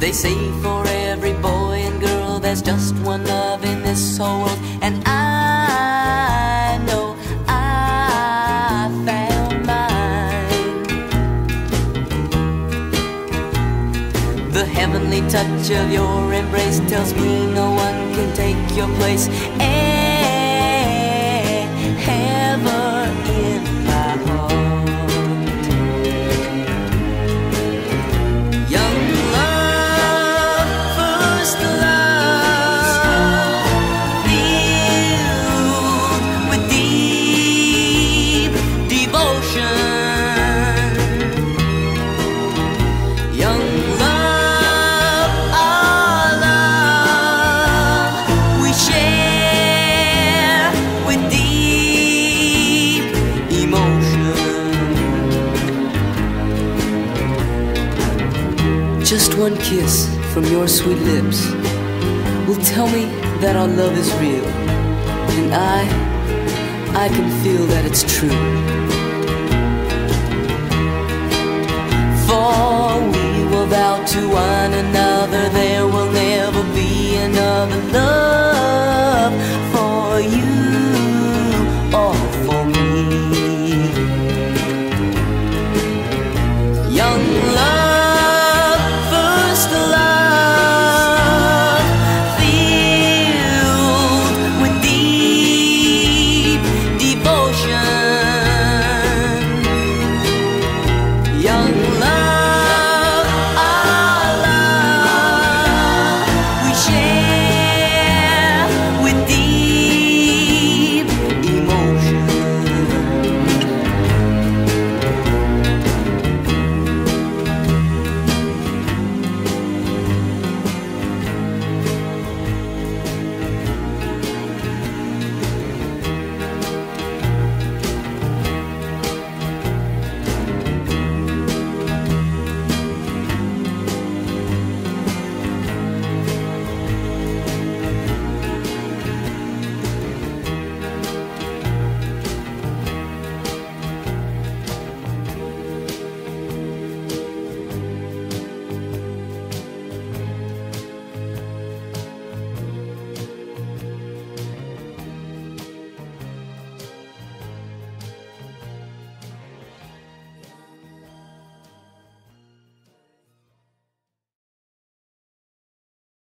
They say for every boy and girl there's just one love in this whole world, and I know I found mine. The heavenly touch of your embrace tells me no one can take your place. Ever Just one kiss from your sweet lips will tell me that our love is real, and I, I can feel that it's true. For we will vow to one another there will never be another love